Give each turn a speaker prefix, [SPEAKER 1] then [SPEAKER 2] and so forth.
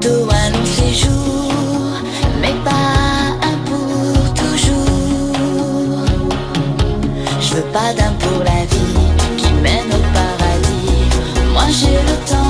[SPEAKER 1] bientôt annoncer jour, mais pas un pour toujours. Je veux pas d'un pour la vie qui mène au paradis. Moi j'ai le temps.